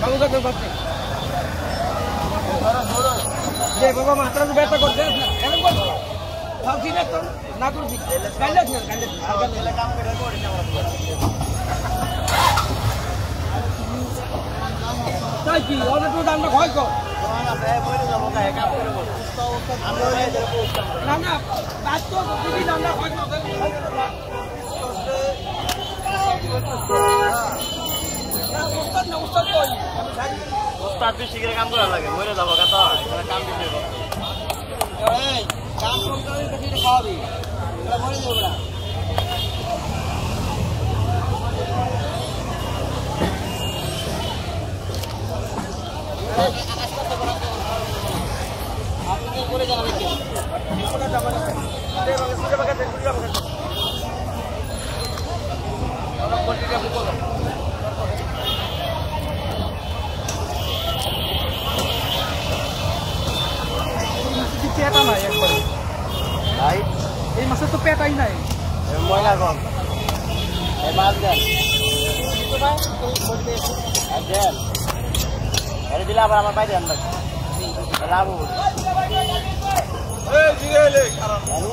বাবু মাত্রা ব্যথা করতে ভাবছি না তো না করছি কাইলে না কাইলে কাম করে করে তাই কি? অনেক তো দামটা ভয় কর। উস্তাদ কাম করা লাগে মরে যাব কত এখানে কাম দিতে। কাম কম করে খাওয়াবি মরে যাবে না peta na ek pa. Ay? Eh, masa to peta yun na eh. Eh, mo na ko. Eh, mahal dyan. Ito ba? Ay, dyan. Pero dila para mapay dyan ba? Malabo. Eh, sige, le. Ano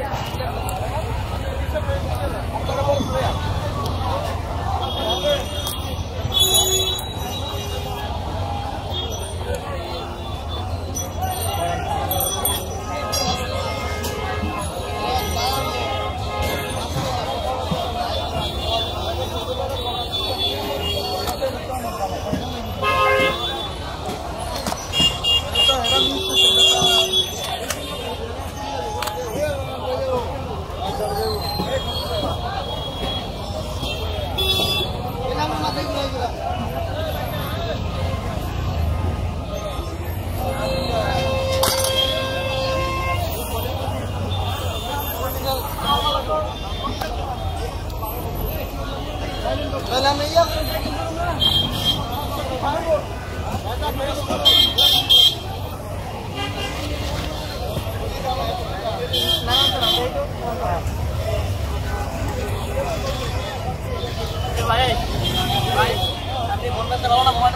Bye. Bye. Nanti mau terlalu nak mau